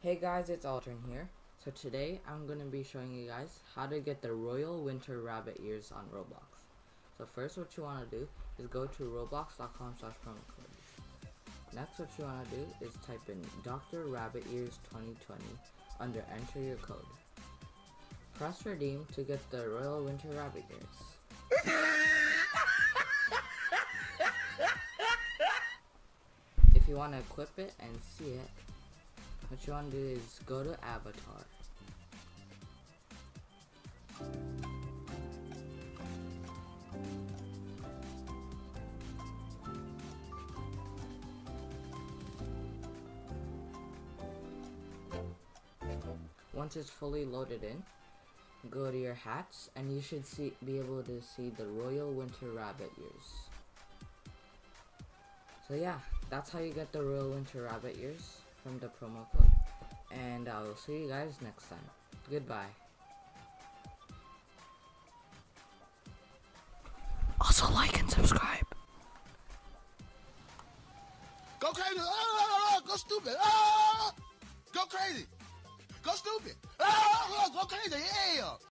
Hey guys, it's Altern here. So today I'm going to be showing you guys how to get the Royal Winter Rabbit Ears on Roblox. So first what you want to do is go to roblox.com slash promo code. Next what you want to do is type in Dr. Rabbit Ears 2020 under enter your code. Press redeem to get the Royal Winter Rabbit Ears. if you want to equip it and see it, what you want to do is go to avatar. Once it's fully loaded in, go to your hats and you should see be able to see the Royal Winter Rabbit ears. So yeah, that's how you get the Royal Winter Rabbit ears from the promo code. And I will see you guys next time. Goodbye. Also like and subscribe. Go crazy! Ah, ah, ah, ah go stupid! Ah, go crazy! Go stupid! Ah, go crazy! Yeah!